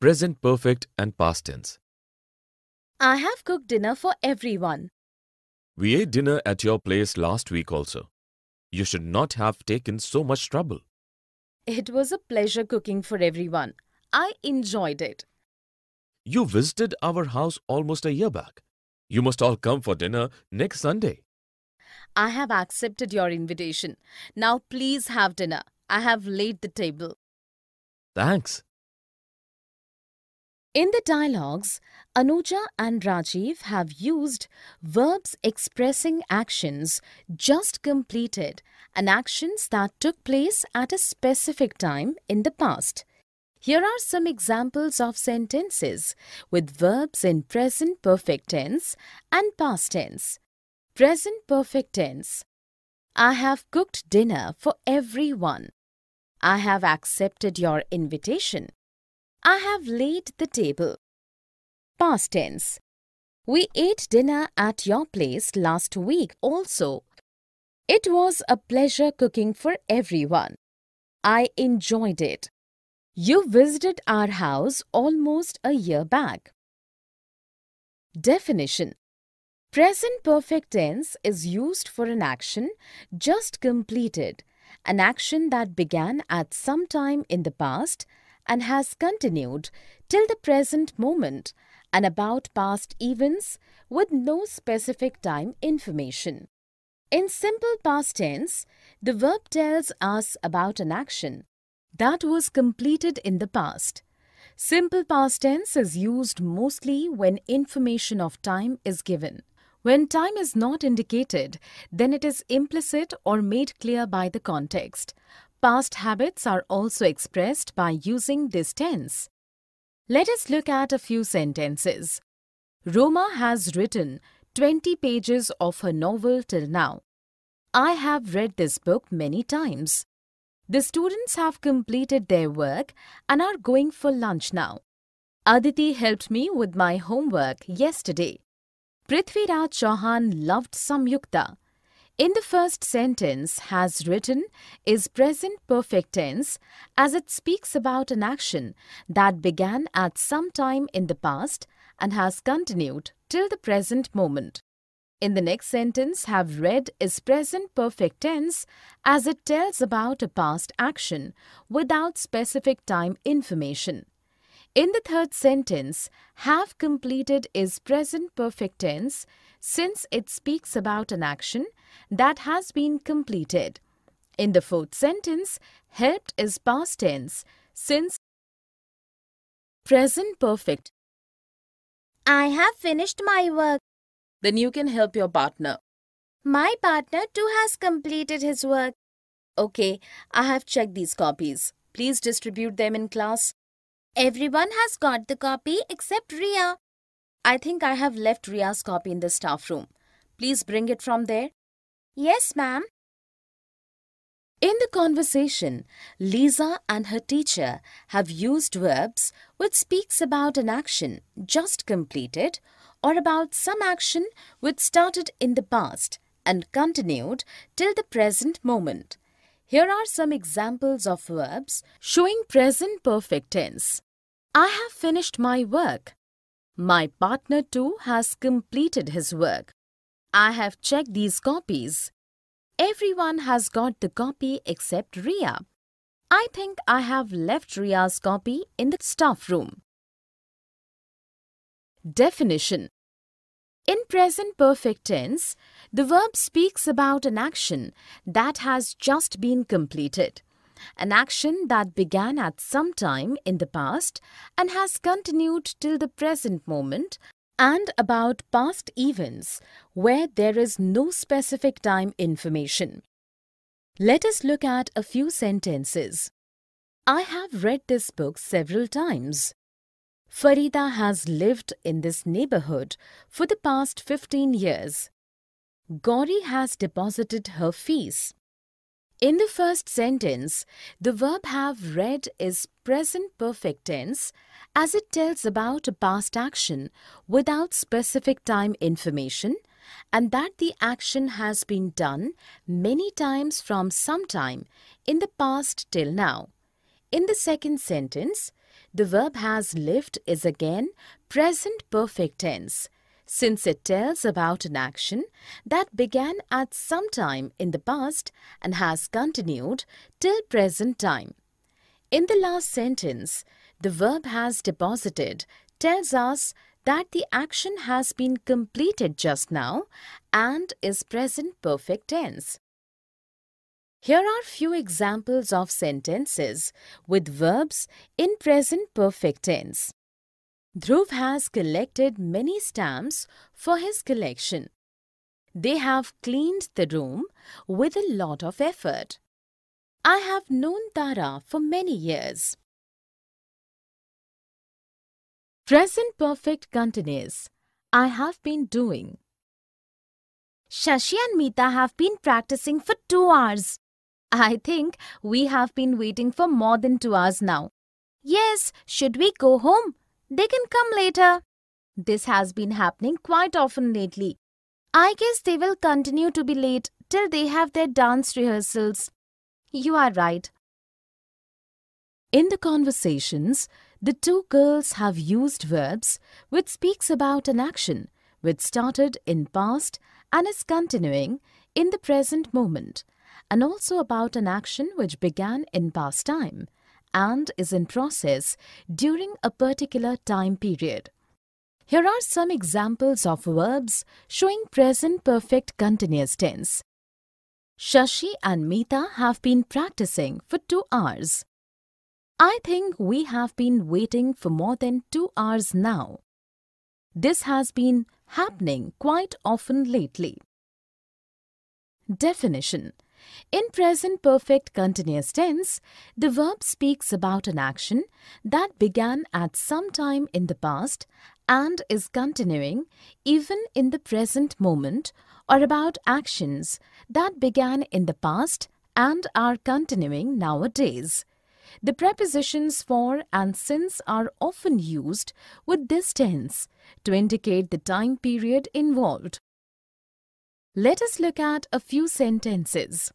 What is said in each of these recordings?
present perfect and past tense. I have cooked dinner for everyone. We ate dinner at your place last week also. You should not have taken so much trouble. It was a pleasure cooking for everyone. I enjoyed it. You visited our house almost a year back. You must all come for dinner next Sunday. I have accepted your invitation. Now please have dinner. I have laid the table. Thanks. In the dialogues, Anuja and Rajiv have used verbs expressing actions just completed and actions that took place at a specific time in the past. Here are some examples of sentences with verbs in present perfect tense and past tense. Present perfect tense. I have cooked dinner for everyone. I have accepted your invitation. I have laid the table. Past tense. We ate dinner at your place last week also. It was a pleasure cooking for everyone. I enjoyed it. You visited our house almost a year back. Definition Present perfect tense is used for an action just completed, an action that began at some time in the past and has continued till the present moment and about past events with no specific time information. In simple past tense, the verb tells us about an action that was completed in the past. Simple past tense is used mostly when information of time is given. When time is not indicated, then it is implicit or made clear by the context. Past habits are also expressed by using this tense. Let us look at a few sentences. Roma has written 20 pages of her novel till now. I have read this book many times. The students have completed their work and are going for lunch now. Aditi helped me with my homework yesterday. Prithviraj Chauhan loved Samyukta. In the first sentence, has written is present perfect tense as it speaks about an action that began at some time in the past and has continued till the present moment. In the next sentence, have read is present perfect tense as it tells about a past action without specific time information. In the third sentence, have completed is present perfect tense since it speaks about an action that has been completed. In the fourth sentence, helped is past tense since present perfect. I have finished my work. Then you can help your partner. My partner too has completed his work. Okay, I have checked these copies. Please distribute them in class. Everyone has got the copy except Ria. I think I have left Ria's copy in the staff room. Please bring it from there. Yes, ma'am. In the conversation, Lisa and her teacher have used verbs which speaks about an action just completed or about some action which started in the past and continued till the present moment. Here are some examples of verbs showing present perfect tense. I have finished my work. My partner too has completed his work. I have checked these copies. Everyone has got the copy except Ria. I think I have left Ria's copy in the staff room. Definition In present perfect tense, the verb speaks about an action that has just been completed. An action that began at some time in the past and has continued till the present moment and about past events where there is no specific time information. Let us look at a few sentences. I have read this book several times. Farida has lived in this neighborhood for the past 15 years. Gauri has deposited her fees. In the first sentence, the verb have read is present perfect tense as it tells about a past action without specific time information and that the action has been done many times from some time in the past till now. In the second sentence, the verb has lived is again present perfect tense since it tells about an action that began at some time in the past and has continued till present time. In the last sentence, the verb has deposited tells us that the action has been completed just now and is present perfect tense. Here are few examples of sentences with verbs in present perfect tense. Dhruv has collected many stamps for his collection. They have cleaned the room with a lot of effort. I have known Tara for many years. Present perfect continuous. I have been doing. Shashi and Meeta have been practicing for two hours. I think we have been waiting for more than two hours now. Yes, should we go home? They can come later. This has been happening quite often lately. I guess they will continue to be late till they have their dance rehearsals. You are right. In the conversations, the two girls have used verbs which speaks about an action which started in past and is continuing in the present moment and also about an action which began in past time and is in process during a particular time period. Here are some examples of verbs showing present perfect continuous tense. Shashi and Meeta have been practicing for two hours. I think we have been waiting for more than two hours now. This has been happening quite often lately. Definition in present perfect continuous tense, the verb speaks about an action that began at some time in the past and is continuing even in the present moment or about actions that began in the past and are continuing nowadays. The prepositions for and since are often used with this tense to indicate the time period involved. Let us look at a few sentences.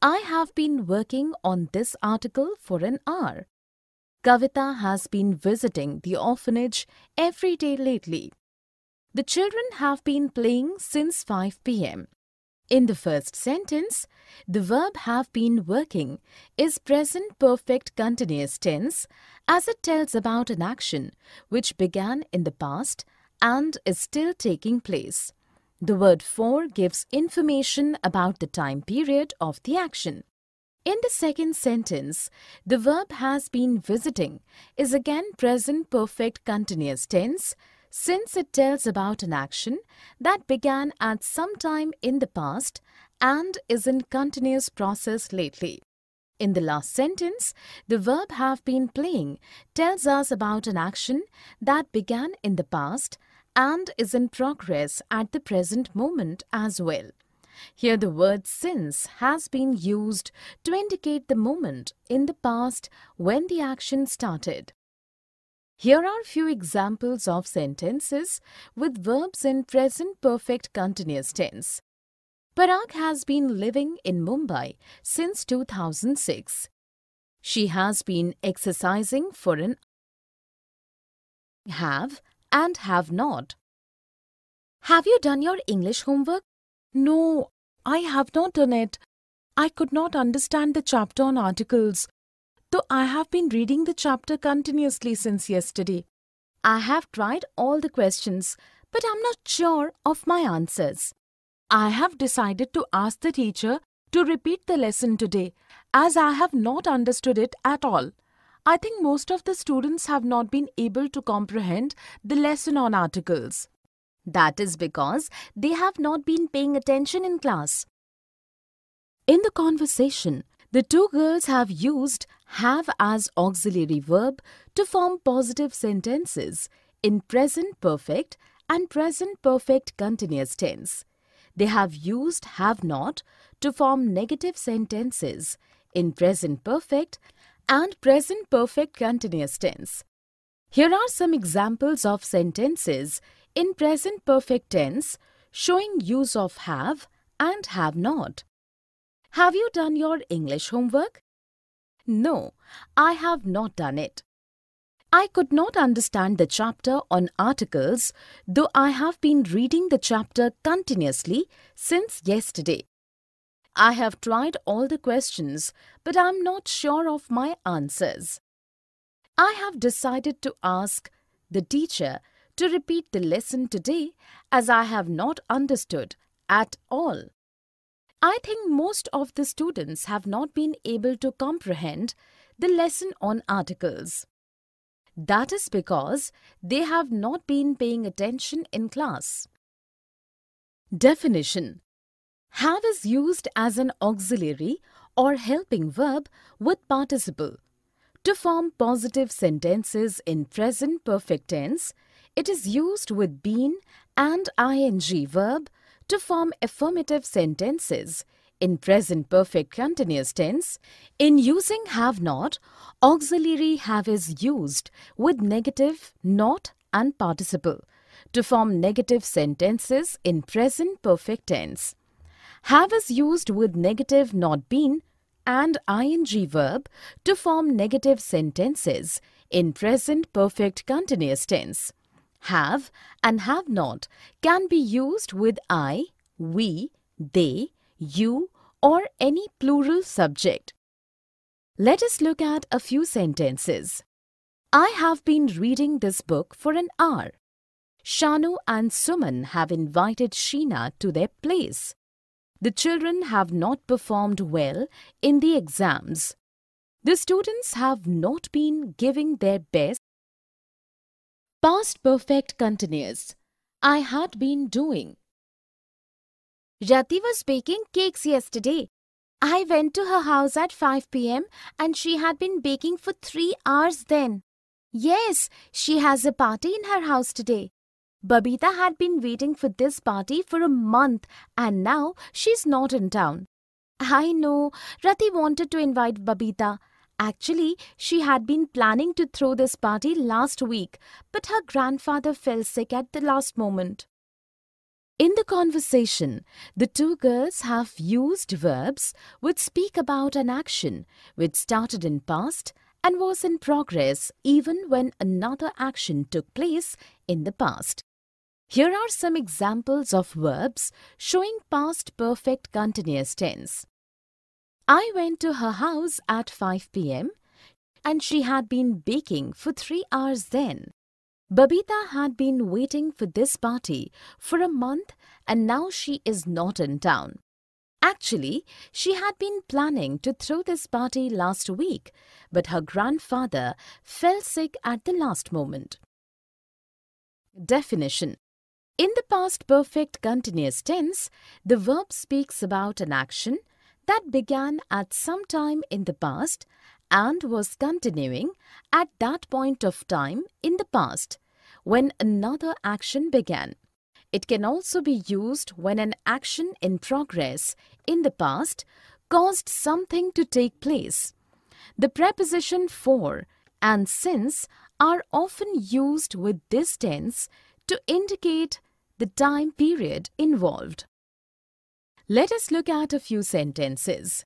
I have been working on this article for an hour. Kavita has been visiting the orphanage every day lately. The children have been playing since 5 pm. In the first sentence, the verb have been working is present perfect continuous tense as it tells about an action which began in the past and is still taking place. The word for gives information about the time period of the action. In the second sentence, the verb has been visiting is again present perfect continuous tense since it tells about an action that began at some time in the past and is in continuous process lately. In the last sentence, the verb have been playing tells us about an action that began in the past and is in progress at the present moment as well. Here the word since has been used to indicate the moment in the past when the action started. Here are a few examples of sentences with verbs in present perfect continuous tense. Parag has been living in Mumbai since 2006. She has been exercising for an have and have not. Have you done your English homework? No, I have not done it. I could not understand the chapter on articles, though I have been reading the chapter continuously since yesterday. I have tried all the questions, but I'm not sure of my answers. I have decided to ask the teacher to repeat the lesson today, as I have not understood it at all. I think most of the students have not been able to comprehend the lesson on articles. That is because they have not been paying attention in class. In the conversation, the two girls have used have as auxiliary verb to form positive sentences in present perfect and present perfect continuous tense. They have used have not to form negative sentences in present perfect and present perfect continuous tense. Here are some examples of sentences in present perfect tense showing use of have and have not. Have you done your English homework? No, I have not done it. I could not understand the chapter on articles, though I have been reading the chapter continuously since yesterday. I have tried all the questions, but I am not sure of my answers. I have decided to ask the teacher to repeat the lesson today as I have not understood at all. I think most of the students have not been able to comprehend the lesson on articles. That is because they have not been paying attention in class. Definition Have is used as an auxiliary or helping verb with participle. To form positive sentences in present perfect tense, it is used with been and ing verb to form affirmative sentences in present perfect continuous tense, in using have not, auxiliary have is used with negative, not and participle to form negative sentences in present perfect tense. Have is used with negative not been and ing verb to form negative sentences in present perfect continuous tense. Have and have not can be used with I, we, they, you or any plural subject. Let us look at a few sentences. I have been reading this book for an hour. Shanu and Suman have invited Sheena to their place. The children have not performed well in the exams. The students have not been giving their best. Past perfect continuous. I had been doing. Jati was baking cakes yesterday. I went to her house at 5 pm and she had been baking for three hours then. Yes, she has a party in her house today. Babita had been waiting for this party for a month and now she's not in town. I know, Rati wanted to invite Babita. Actually, she had been planning to throw this party last week, but her grandfather fell sick at the last moment. In the conversation, the two girls have used verbs which speak about an action which started in past and was in progress even when another action took place in the past. Here are some examples of verbs showing past perfect continuous tense. I went to her house at 5 pm and she had been baking for 3 hours then. Babita had been waiting for this party for a month and now she is not in town. Actually, she had been planning to throw this party last week, but her grandfather fell sick at the last moment. Definition In the past perfect continuous tense, the verb speaks about an action that began at some time in the past and was continuing at that point of time in the past when another action began. It can also be used when an action in progress in the past caused something to take place. The preposition for and since are often used with this tense to indicate the time period involved. Let us look at a few sentences.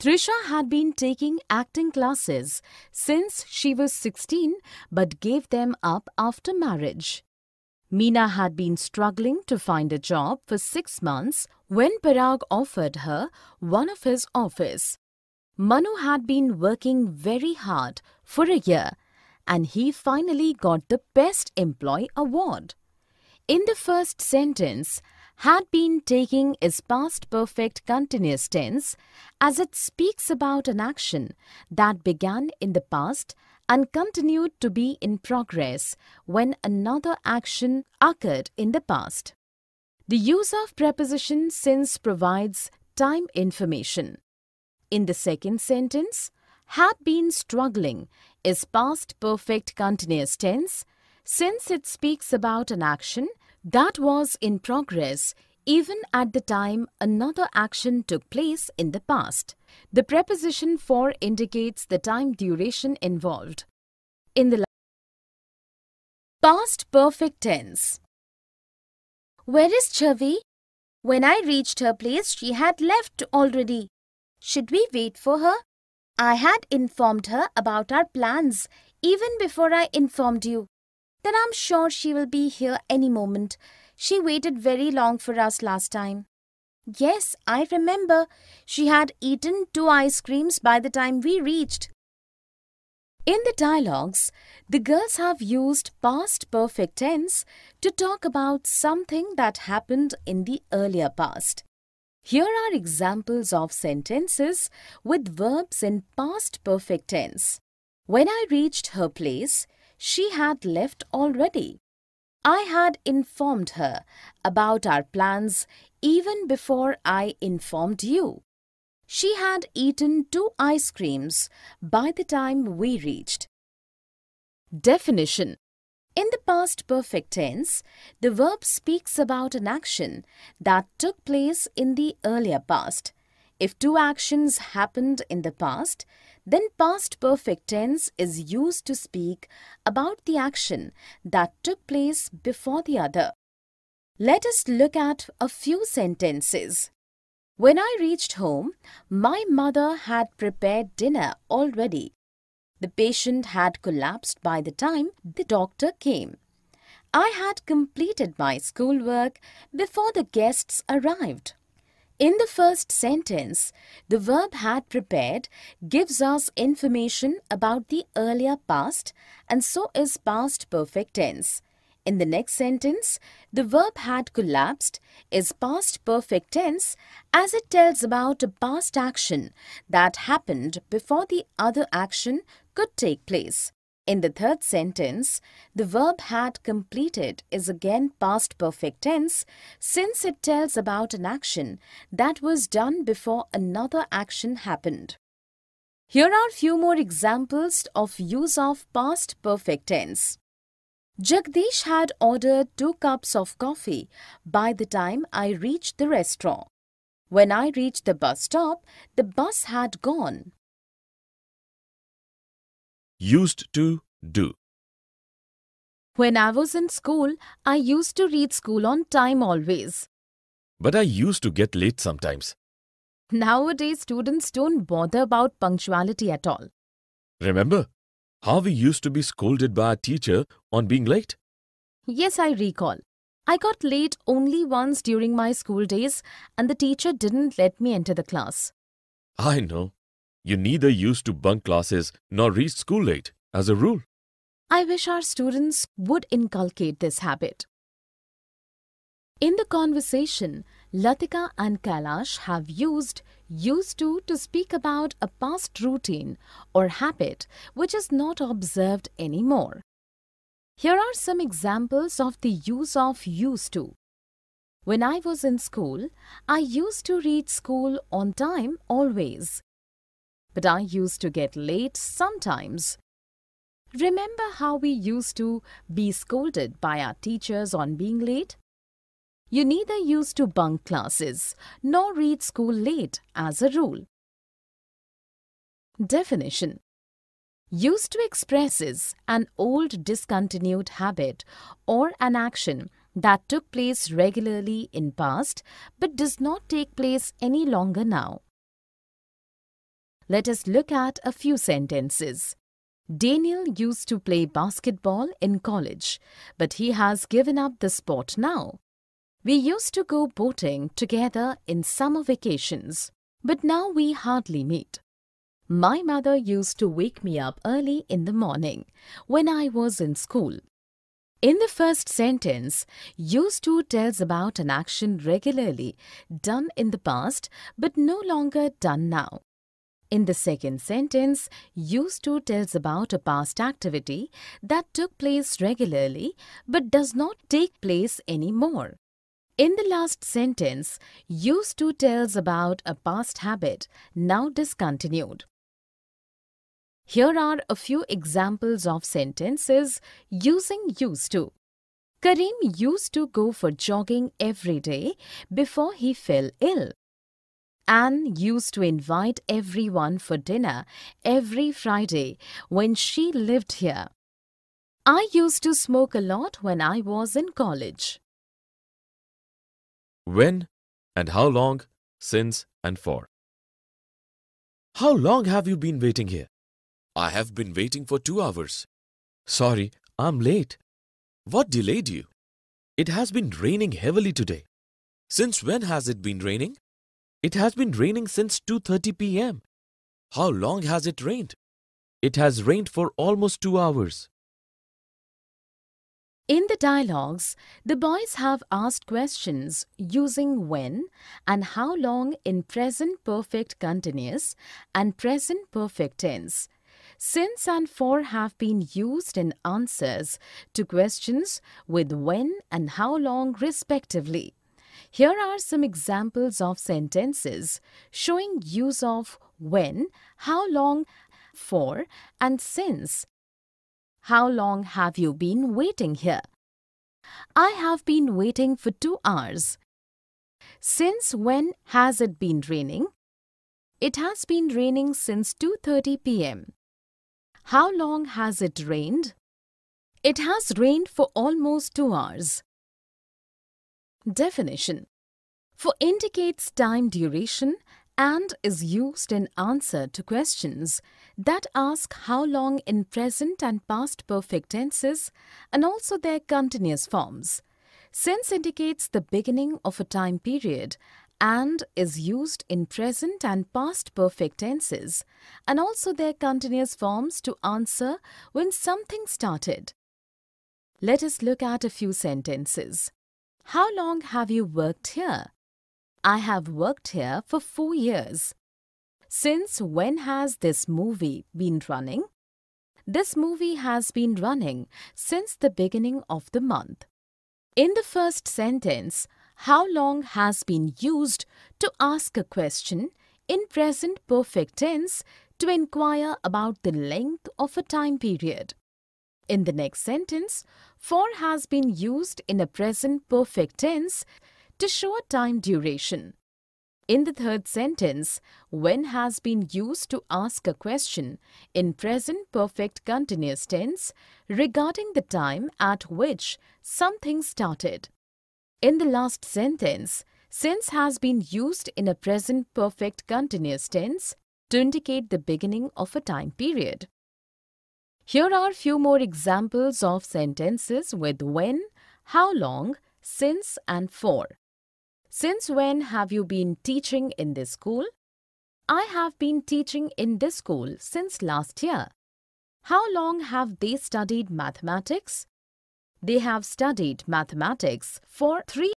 Trisha had been taking acting classes since she was 16 but gave them up after marriage. Meena had been struggling to find a job for six months when Parag offered her one of his office. Manu had been working very hard for a year and he finally got the Best Employee Award. In the first sentence, had been taking is past perfect continuous tense as it speaks about an action that began in the past and continued to be in progress when another action occurred in the past. The use of preposition since provides time information. In the second sentence, had been struggling is past perfect continuous tense since it speaks about an action that was in progress even at the time another action took place in the past. The preposition for indicates the time duration involved. In the past perfect tense. Where is Chavi? When I reached her place, she had left already. Should we wait for her? I had informed her about our plans even before I informed you. Then I'm sure she will be here any moment. She waited very long for us last time. Yes, I remember. She had eaten two ice creams by the time we reached. In the dialogues, the girls have used past perfect tense to talk about something that happened in the earlier past. Here are examples of sentences with verbs in past perfect tense. When I reached her place, she had left already. I had informed her about our plans even before I informed you. She had eaten two ice creams by the time we reached. Definition In the past perfect tense, the verb speaks about an action that took place in the earlier past. If two actions happened in the past, then past perfect tense is used to speak about the action that took place before the other. Let us look at a few sentences. When I reached home, my mother had prepared dinner already. The patient had collapsed by the time the doctor came. I had completed my schoolwork before the guests arrived. In the first sentence, the verb had prepared gives us information about the earlier past and so is past perfect tense. In the next sentence, the verb had collapsed is past perfect tense as it tells about a past action that happened before the other action could take place. In the third sentence, the verb had completed is again past perfect tense since it tells about an action that was done before another action happened. Here are a few more examples of use of past perfect tense. Jagdish had ordered two cups of coffee by the time I reached the restaurant. When I reached the bus stop, the bus had gone. Used to do. When I was in school, I used to reach school on time always. But I used to get late sometimes. Nowadays, students don't bother about punctuality at all. Remember how we used to be scolded by our teacher on being late? Yes, I recall. I got late only once during my school days, and the teacher didn't let me enter the class. I know. You neither used to bunk classes nor reach school late, as a rule. I wish our students would inculcate this habit. In the conversation, Latika and Kailash have used used to to speak about a past routine or habit which is not observed anymore. Here are some examples of the use of used to. When I was in school, I used to reach school on time always. But I used to get late sometimes. Remember how we used to be scolded by our teachers on being late? You neither used to bunk classes nor read school late as a rule. Definition Used to expresses an old discontinued habit or an action that took place regularly in past but does not take place any longer now. Let us look at a few sentences. Daniel used to play basketball in college, but he has given up the sport now. We used to go boating together in summer vacations, but now we hardly meet. My mother used to wake me up early in the morning when I was in school. In the first sentence, used to tells about an action regularly done in the past but no longer done now. In the second sentence, used to tells about a past activity that took place regularly but does not take place anymore. In the last sentence, used to tells about a past habit now discontinued. Here are a few examples of sentences using used to. Karim used to go for jogging every day before he fell ill. Anne used to invite everyone for dinner every Friday when she lived here. I used to smoke a lot when I was in college. When and how long, since and for. How long have you been waiting here? I have been waiting for two hours. Sorry, I'm late. What delayed you? It has been raining heavily today. Since when has it been raining? It has been raining since 2:30 p.m. How long has it rained? It has rained for almost 2 hours. In the dialogues, the boys have asked questions using when and how long in present perfect continuous and present perfect tense. Since and for have been used in answers to questions with when and how long respectively. Here are some examples of sentences showing use of when, how long, for, and since. How long have you been waiting here? I have been waiting for two hours. Since when has it been raining? It has been raining since 2:30 p.m. How long has it rained? It has rained for almost 2 hours. Definition For indicates time duration and is used in answer to questions that ask how long in present and past perfect tenses and also their continuous forms. Since indicates the beginning of a time period and is used in present and past perfect tenses and also their continuous forms to answer when something started. Let us look at a few sentences. How long have you worked here? I have worked here for four years. Since when has this movie been running? This movie has been running since the beginning of the month. In the first sentence, how long has been used to ask a question in present perfect tense to inquire about the length of a time period. In the next sentence, for has been used in a present perfect tense to show a time duration. In the third sentence, when has been used to ask a question in present perfect continuous tense regarding the time at which something started. In the last sentence, since has been used in a present perfect continuous tense to indicate the beginning of a time period. Here are few more examples of sentences with when, how long, since and for. Since when have you been teaching in this school? I have been teaching in this school since last year. How long have they studied mathematics? They have studied mathematics for three